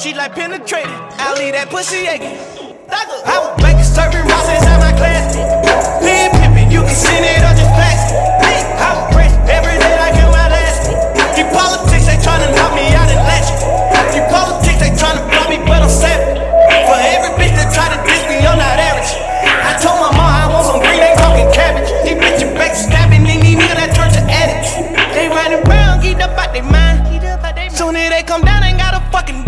She like penetrated. I leave that pussy aching. I was making serving rocks inside my class. Pin pimping, you can send it or just flex. I was rich every day I in my last. These politics, they tryna knock me out and latch. These politics, they tryna blow me, but I'm savage. For every bitch that try to diss me, I'm not average. I told my mom I want some green, they talking cabbage. These bitches backstabbing, they need nigga that turn to addicts. They running around, get up out their mind. Soon as they come down, ain't got a fucking